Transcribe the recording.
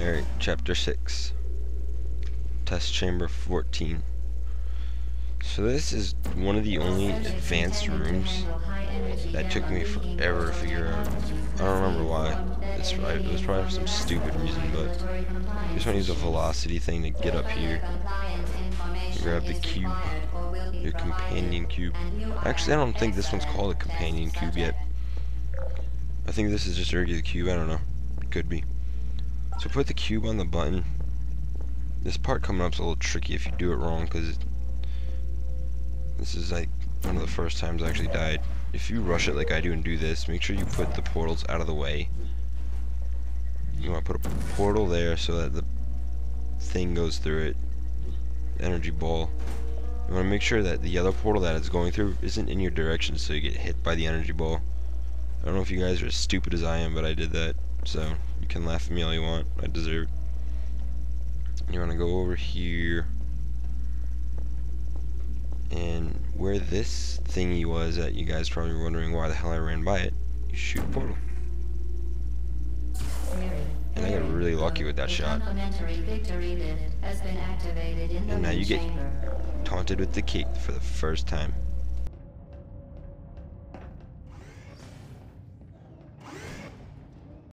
Alright, chapter 6. Test chamber 14. So this is one of the only advanced rooms that took me forever to figure out. I don't remember why. It's right. It was probably for some stupid reason, but I just want to use a velocity thing to get up here. Grab the cube. Your companion cube. Actually, I don't think this one's called a companion cube yet. I think this is just a regular cube. I don't know. Could be. So put the cube on the button. This part coming up is a little tricky if you do it wrong because this is like one of the first times I actually died. If you rush it like I do and do this, make sure you put the portals out of the way. You want to put a portal there so that the thing goes through it. Energy ball. You want to make sure that the other portal that it's going through isn't in your direction so you get hit by the energy ball. I don't know if you guys are as stupid as I am, but I did that. So, you can laugh at me all you want. I deserve it. You want to go over here. And where this thingy was that you guys probably were wondering why the hell I ran by it, you shoot a portal. And I got really lucky with that shot. And now you get taunted with the cake for the first time.